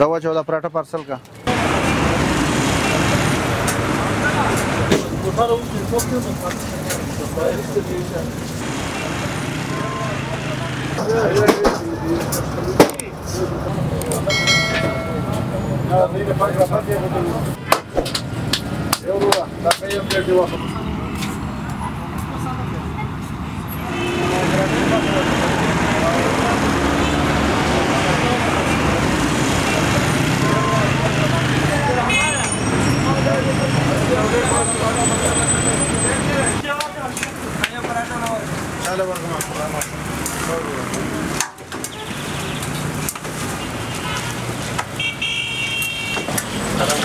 रवा चौदह पराठा पार्सल का। చాలా వరకు మాకు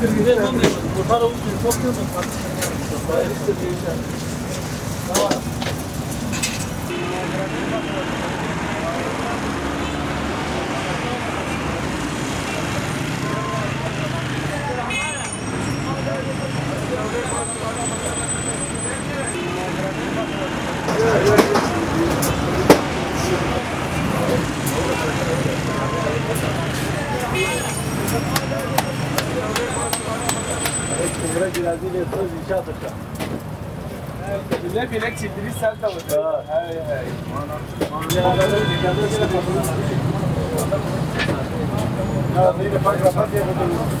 Kurtar olsun. Çok yıldır. Tamam. biraz iletiyoruz inşaat aşağı. Bile bilek çekiliş sen de bakıyorsun. Ha, evet, evet. Manam. Manam. Ya, bir de bak, kapat diye bakıyorsun.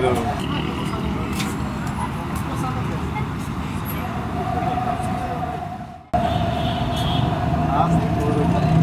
그래도 아, 뭐